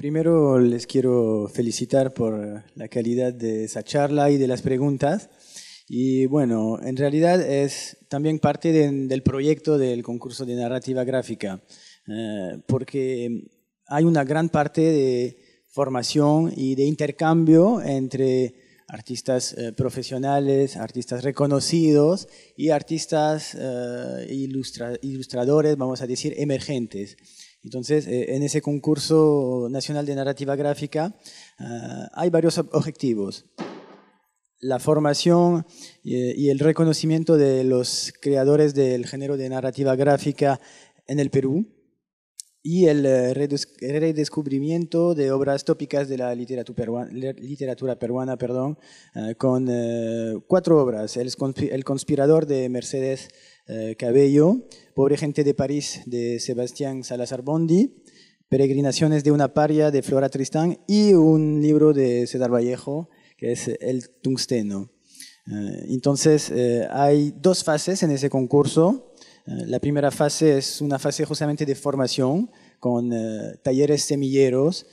Primero les quiero felicitar por la calidad de esa charla y de las preguntas. Y bueno, en realidad es también parte del proyecto del concurso de narrativa gráfica, eh, porque hay una gran parte de formación y de intercambio entre artistas eh, profesionales, artistas reconocidos y artistas eh, ilustradores, vamos a decir, emergentes. Entonces, eh, en ese concurso nacional de narrativa gráfica hay varios objetivos. La formación y el reconocimiento de los creadores del género de narrativa gráfica en el Perú, y el eh, redescubrimiento de obras tópicas de la literatura peruana, literatura peruana perdón, eh, con eh, cuatro obras. El, conspirador de Mercedes Cabello, Pobre gente de París de Sebastián Salazar Bondi, Peregrinaciones de una paria de Flora Tristán y un libro de Cedar Vallejo que es El tungsteno. entonces, hay dos fases en ese concurso. La primera fase es una fase justamente de formación con eh, talleres semilleros.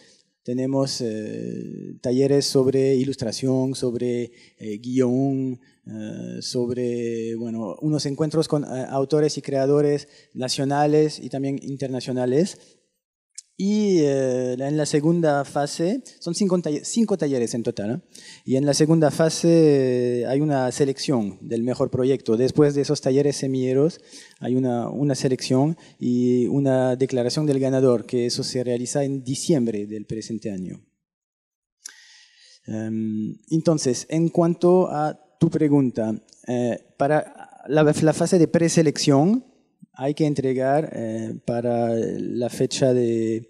Tenemos eh, talleres sobre ilustración, sobre eh, guion, sobre bueno, unos encuentros con autores y creadores nacionales y también internacionales y eh, en la segunda fase, son cinco, cinco talleres en total, y en la segunda fase hay una selección del mejor proyecto. Después de esos talleres semilleros hay una, una selección y una declaración del ganador, que eso se realiza en diciembre del presente año. Em, entonces, en cuanto a tu pregunta, eh, para la, la fase de preselección, hay que entregar eh, para la fecha de,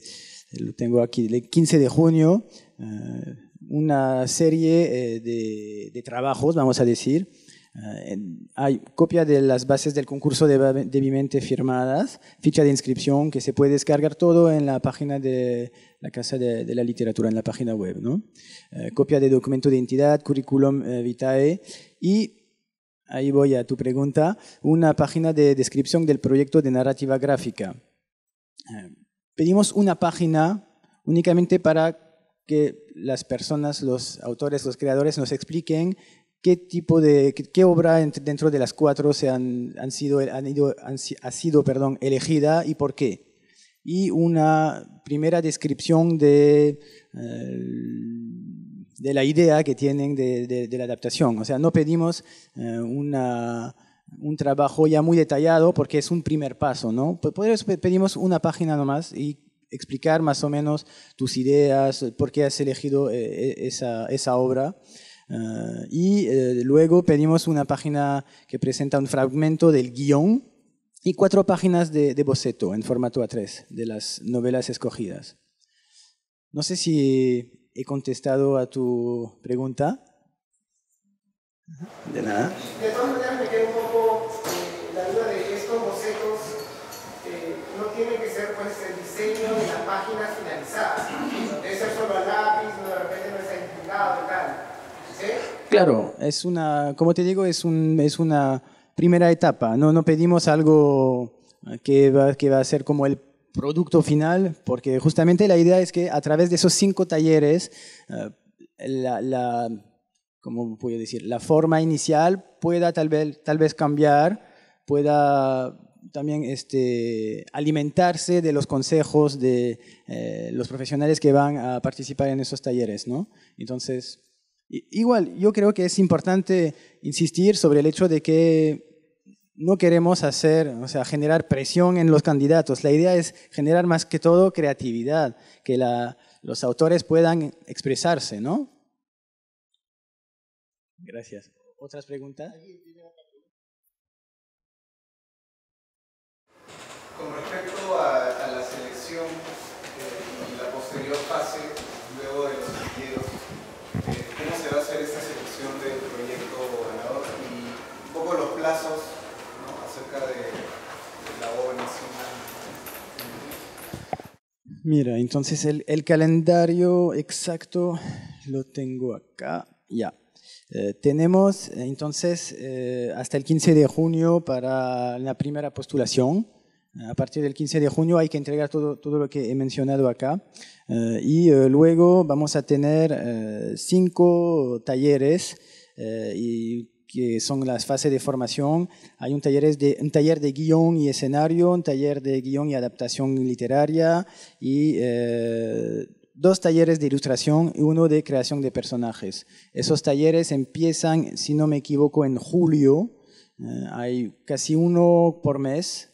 lo tengo aquí, el 15 de junio, eh, una serie eh, de, trabajos, vamos a decir. hay copia de las bases del concurso de, de firmadas, ficha de inscripción que se puede descargar todo en la página de la Casa de, la Literatura, en la página web. ¿no? copia de documento de identidad, currículum vitae y ahí voy a tu pregunta, una página de descripción del proyecto de narrativa gráfica. Eh, pedimos una página únicamente para que las personas, los autores, los creadores nos expliquen qué tipo de, qué, obra dentro de las cuatro se han, sido, ha sido perdón, elegida y por qué. Y una primera descripción de eh, de la idea que tienen de, la adaptación. O sea, no pedimos eh, un trabajo ya muy detallado porque es un primer paso, ¿no? Por eso pedimos una página nomás y explicar más o menos tus ideas, por qué has elegido eh, e, esa, obra. Eh, y luego pedimos una página que presenta un fragmento del guion y cuatro páginas de, de boceto en formato A3 de las novelas escogidas. No sé si he contestado a tu pregunta. De nada. De todas maneras me queda un poco eh, la duda de estos bocetos eh, no tienen que ser pues el diseño de la página finalizada. Debe ser solo a lápiz, no de repente no está implicado y tal. ¿Sí? Claro, es una, como te digo, es, un, es una primera etapa. No, no pedimos algo que va, que va a ser como el producto final, porque justamente la idea es que a través de esos cinco talleres, eh, la, la, ¿cómo puedo decir? La forma inicial pueda tal vez, tal vez cambiar, pueda también este, alimentarse de los consejos de eh, los profesionales que van a participar en esos talleres, ¿no? Entonces, igual, yo creo que es importante insistir sobre el hecho de que no queremos hacer, o sea, generar presión en los candidatos. La idea es generar más que todo creatividad, que los autores puedan expresarse, ¿no? Gracias. ¿Otras preguntas? Con respecto a, la selección eh, y la posterior fase, luego de los ingenieros, eh, ¿cómo se va a hacer esta selección del proyecto ganador? Y un poco los plazos de, la obra Mira, entonces el, el, calendario exacto lo tengo acá. Ya. Eh, tenemos entonces eh, hasta el 15 de junio para la primera postulación. A partir del 15 de junio hay que entregar todo, todo lo que he mencionado acá. Eh, y eh, luego vamos a tener eh, cinco talleres y que son las fases de formación. Hay un taller, de, un taller de guion y escenario, un taller de guion y adaptación literaria y dos talleres de ilustración y uno de creación de personajes. Esos talleres empiezan, si no me equivoco, en julio. hay casi uno por mes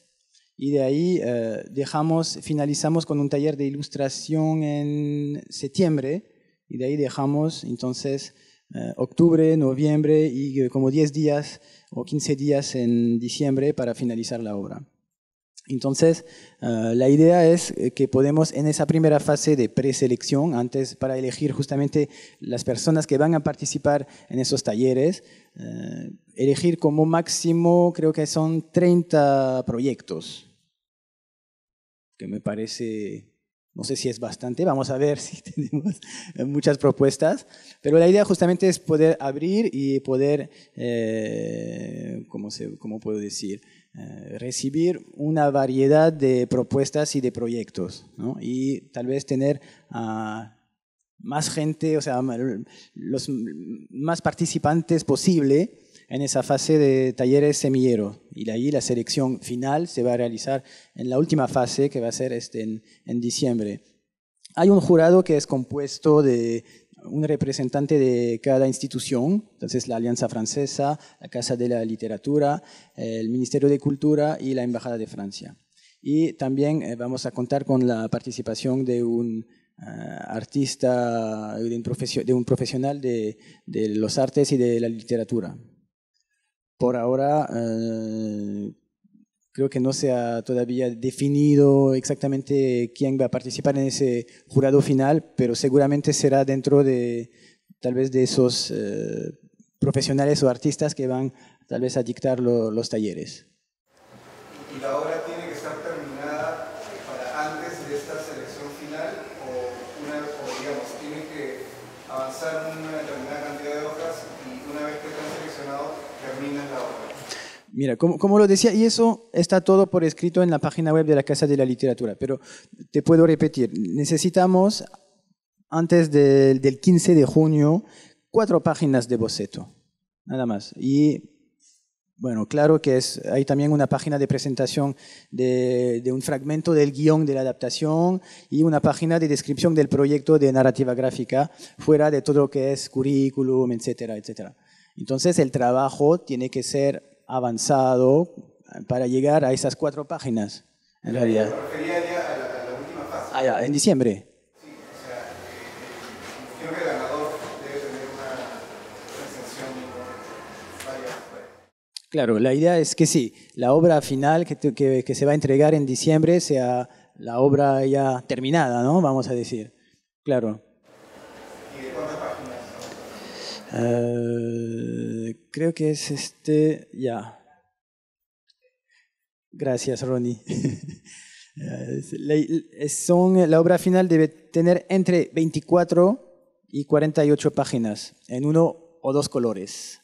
y de ahí eh, dejamos, finalizamos con un taller de ilustración en septiembre y de ahí dejamos entonces eh, octubre, noviembre y eh, como 10 días o 15 días en diciembre para finalizar la obra. Entonces, la idea es que podemos en esa primera fase de preselección, antes para elegir justamente las personas que van a participar en esos talleres, elegir como máximo, creo que son 30 proyectos, que me parece, no sé si es bastante, vamos a ver si tenemos muchas propuestas, pero la idea justamente es poder abrir y poder, eh, ¿cómo, se, ¿cómo, puedo decir? Eh, recibir una variedad de propuestas y de proyectos, ¿no? y tal vez tener a más gente, o sea, los más participantes posible en esa fase de talleres semillero. Y de ahí la selección final se va a realizar en la última fase, que va a ser este en, en diciembre. Hay un jurado que es compuesto de un representante de cada institución, entonces la Alianza Francesa, la Casa de la Literatura, el Ministerio de Cultura y la Embajada de Francia. Y también eh, vamos a contar con la participación de un eh, artista, de un, de un profesional de, de, los artes y de la literatura. Por ahora, eh, creo que no se ha todavía definido exactamente quién va a participar en ese jurado final, pero seguramente será dentro de tal vez de esos eh, profesionales o artistas que van tal vez a dictar los talleres. ¿Y la obra tiene que estar terminada para antes de esta selección final o, una, o digamos, tiene que avanzar una determinada cantidad de hojas y una vez que están seleccionados terminan la obra? Mira, como, lo decía, y eso está todo por escrito en la página web de la Casa de la Literatura, pero te puedo repetir, necesitamos antes del 15 de junio cuatro páginas de boceto, nada más. Y bueno, claro que es, hay también una página de presentación de, de, un fragmento del guion de la adaptación y una página de descripción del proyecto de narrativa gráfica, fuera de todo lo que es currículum, etcétera, etcétera. Entonces el trabajo tiene que ser avanzado para llegar a esas cuatro páginas, en realidad. refería ya a la, última fase. Ah, ya, en diciembre. Sí, o sea, tener una. Claro, la idea es que sí, la obra final que, que, que, se va a entregar en diciembre sea la obra ya terminada, ¿no? Vamos a decir. Claro. ¿Y de cuántas páginas? Uh, creo que es este, ya. Gracias, Ronnie. la, son, la obra final debe tener entre 24 y 48 páginas, en uno o dos colores.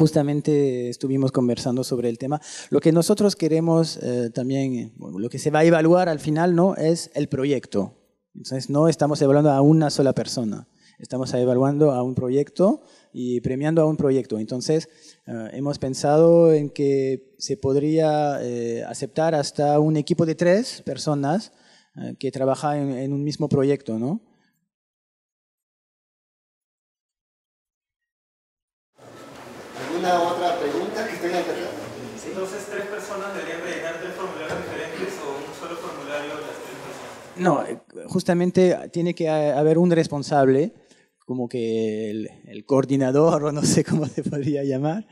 Justamente estuvimos conversando sobre el tema. Lo que nosotros queremos eh, también, lo que se va a evaluar al final, ¿no? Es el proyecto. Entonces, no estamos evaluando a una sola persona, estamos evaluando a un proyecto y premiando a un proyecto. Entonces, eh, hemos pensado en que se podría eh, aceptar hasta un equipo de tres personas que trabajan en, en, un mismo proyecto, ¿no? ¿Alguna otra pregunta que tengan que hacer? Entonces, ¿tres personas deberían rellenar tres formularios diferentes o un solo formulario las tres personas? No, eh, justamente tiene que haber un responsable, como que el, el coordinador, o no sé cómo se podría llamar,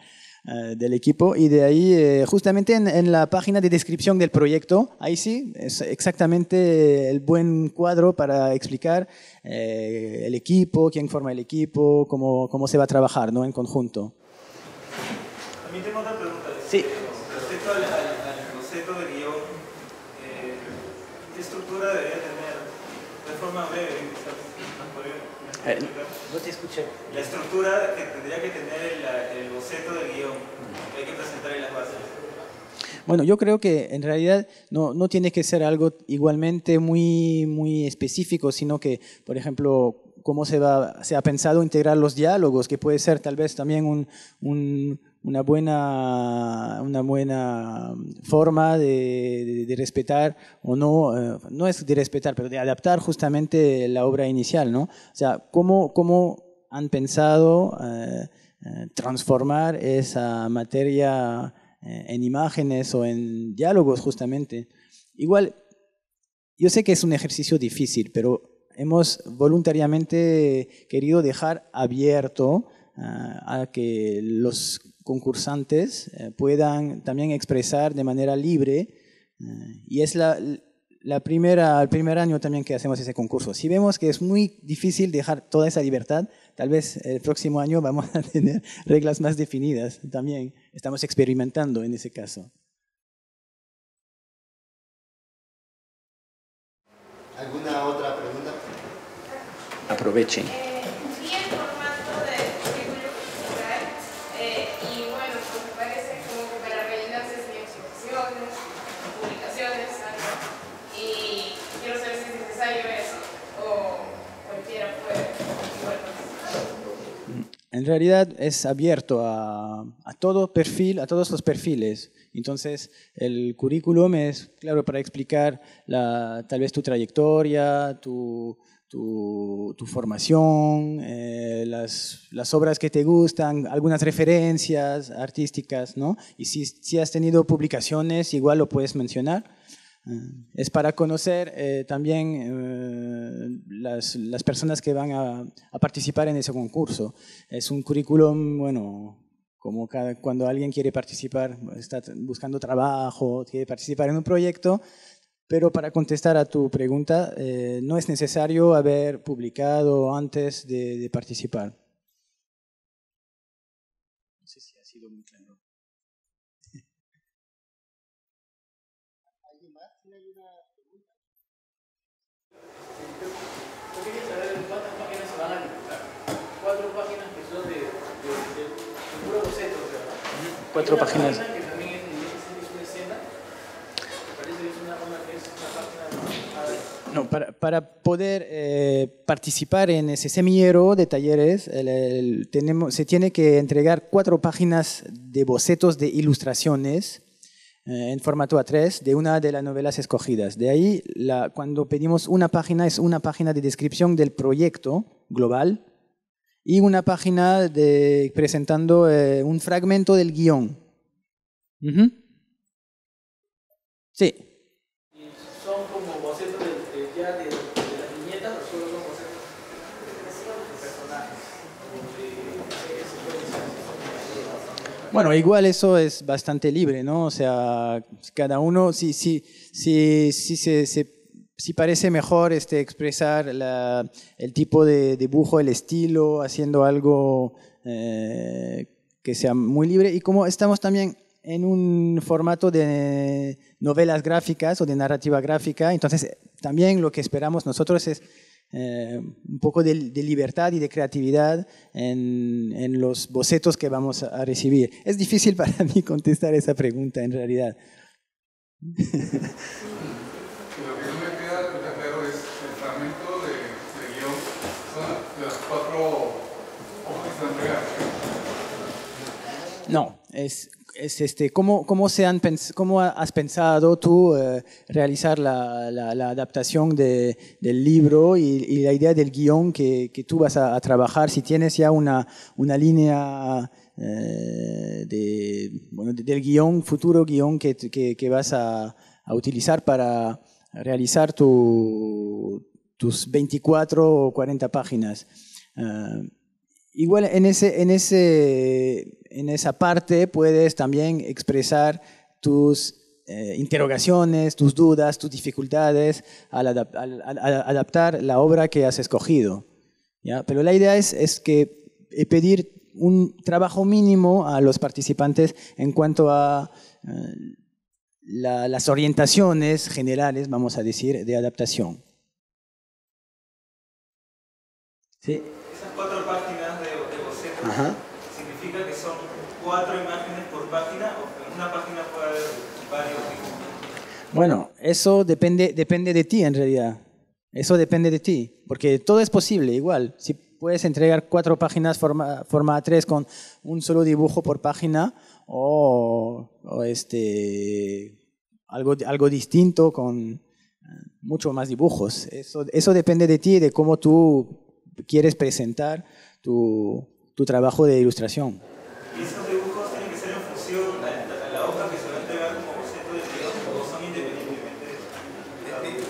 uh, del equipo. Y de ahí, eh, justamente en, en, la página de descripción del proyecto, ahí sí, es exactamente el buen cuadro para explicar eh, el equipo, quién forma el equipo, cómo, cómo se va a trabajar ¿no? en conjunto. También tengo otra pregunta. Sí. Respecto al, al, al boceto de guion, eh, ¿qué estructura debería tener? de forma breve, quizás, nos podría explicar no te escuché. la estructura que tendría que tener el, el boceto del guion que hay que presentar en las bases. Bueno, yo creo que en realidad no, no tiene que ser algo igualmente muy, muy específico, sino que, por ejemplo, cómo se, va, se ha pensado integrar los diálogos, que puede ser tal vez también un, un, una, buena, una buena forma de, de, de respetar o no, eh, no es de respetar, pero de adaptar justamente la obra inicial, ¿no? O sea, cómo, cómo han pensado eh, eh, transformar esa materia eh, en imágenes o en diálogos justamente. Igual, yo sé que es un ejercicio difícil, pero hemos voluntariamente querido dejar abierto uh, a que los concursantes uh, puedan también expresar de manera libre uh, y es la, la primera, el primer año también que hacemos ese concurso. Si vemos que es muy difícil dejar toda esa libertad, tal vez el próximo año vamos a tener reglas más definidas. También estamos experimentando en ese caso. ¿Alguna otra pregunta? Aprovechen. Eh, vi el formato del currículum cultural eh, y bueno, pues me parece como que para rellenarse sin exposiciones, publicaciones, algo. Y quiero saber si es necesario eso o cualquiera puede igual participar. En realidad es abierto a, a, todo perfil, a todos los perfiles. Entonces, el currículum es, claro, para explicar la, tal vez tu trayectoria, tu, tu, tu formación, eh, las, las, obras que te gustan, algunas referencias artísticas, ¿no? Y si, si has tenido publicaciones, igual lo puedes mencionar. Es para conocer eh, también eh, las, las, personas que van a, a, participar en ese concurso. Es un currículum, bueno, como cada, cuando alguien quiere participar, está buscando trabajo, quiere participar en un proyecto, pero para contestar a tu pregunta, eh, no es necesario haber publicado antes de, de participar. No sé si ha sido muy claro. ¿Alguien más tiene alguna pregunta? Yo quería saber cuántas páginas se van a dibujar. Cuatro páginas que son de, de, de, de puro boceto, ¿verdad? Cuatro páginas. Página que también es, es una escena. Me parece que es una, una, que es una página. No, para, para poder eh, participar en ese semillero de talleres, el, el, tenemos, se tiene que entregar cuatro páginas de bocetos de ilustraciones eh, en formato A3 de una de las novelas escogidas. De ahí, la, cuando pedimos una página, es una página de descripción del proyecto global y una página de, presentando eh, un fragmento del guion. Uh -huh. Sí. ¿Y son como bocetos de, de, ya de, de las viñetas o solo son bocetos de personajes? Bueno, igual eso es bastante libre, ¿no? O sea, cada uno, si, si, si, si si parece mejor este, expresar la, el tipo de dibujo, el estilo, haciendo algo eh, que sea muy libre. Y como estamos también en un formato de novelas gráficas o de narrativa gráfica, entonces también lo que esperamos nosotros es eh, un poco de, de, libertad y de creatividad en, en, los bocetos que vamos a recibir. Es difícil para mí contestar esa pregunta en realidad. No, es, es este, ¿cómo, cómo, se han, cómo has pensado tú eh, realizar la, la, la adaptación de, del libro y, y, la idea del guion que, que tú vas a, a, trabajar? Si tienes ya una, una línea eh, de, bueno, de, del guion, futuro guion que, que, que vas a, a, utilizar para realizar tu, tus 24 o 40 páginas. Uh, Igual en, ese, en, ese, en esa parte puedes también expresar tus eh, interrogaciones, tus dudas, tus dificultades al, adap al, adaptar la obra que has escogido. ¿ya? Pero la idea es, es que eh, pedir un trabajo mínimo a los participantes en cuanto a eh, la, las orientaciones generales, vamos a decir, de adaptación. Sí. Esas cuatro páginas de, de bocetos Ajá. significa que son cuatro imágenes por página o en una página puede haber varios dibujos. Bueno, eso depende, depende de ti en realidad. Eso depende de ti, porque todo es posible igual. Si puedes entregar cuatro páginas forma, forma A3 con un solo dibujo por página o, o este, algo, algo distinto con eh, mucho más dibujos. Eso, eso depende de ti, de cómo tú quieres presentar tu, tu trabajo de ilustración. Y esos dibujos tienen que ser en función a la, a la hoja que se va a entregar como boceto de video o son independientemente de uno.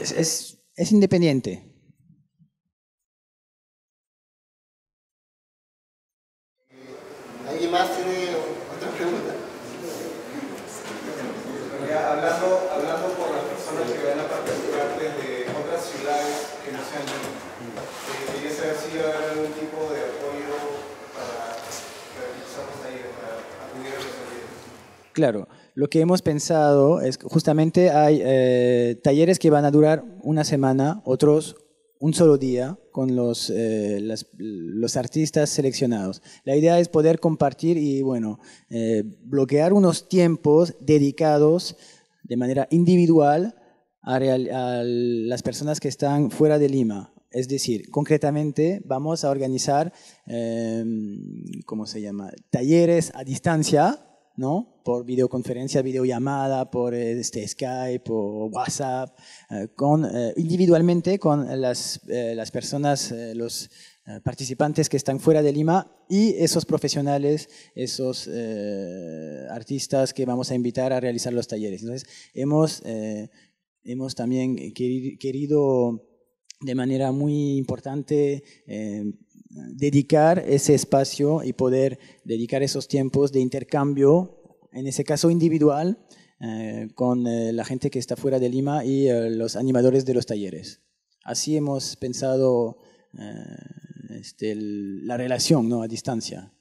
Es, es, es independiente. ¿Alguien más tiene otra pregunta? Ya, hablando, hablando por las personas que van a participar desde otras ciudades que no sean Lima, quería saber si va a haber algún tipo de apoyo para realizar los talleres, para acudir a los talleres. Claro, lo que hemos pensado es justamente hay eh, talleres que van a durar una semana, otros un solo día con los, eh, los artistas seleccionados. La idea es poder compartir y, bueno, eh, bloquear unos tiempos dedicados de manera individual a las personas que están fuera de Lima. Es decir, concretamente vamos a organizar, eh, ¿cómo se llama? Talleres a distancia, ¿no? Por videoconferencia, videollamada, por eh, este, Skype o WhatsApp, eh, con, eh, individualmente con las, las personas, los participantes que están fuera de Lima y esos profesionales, esos artistas que vamos a invitar a realizar los talleres. Entonces, hemos, hemos también queri- querido de manera muy importante dedicar ese espacio y poder dedicar esos tiempos de intercambio, en ese caso individual, eh, con eh, la gente que está fuera de Lima y eh, los animadores de los talleres. Así hemos pensado este, la relación ¿no? a distancia.